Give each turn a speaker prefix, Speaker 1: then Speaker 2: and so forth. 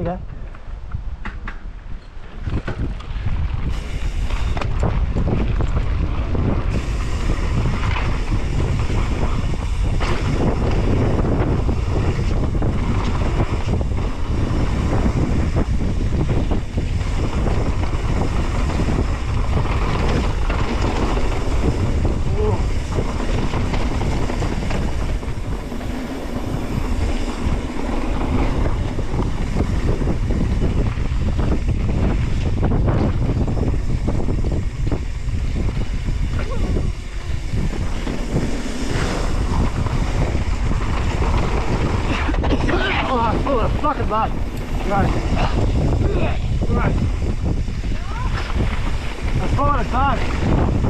Speaker 1: Yeah. ง full of fucking blood. Right. Right. I'm falling apart.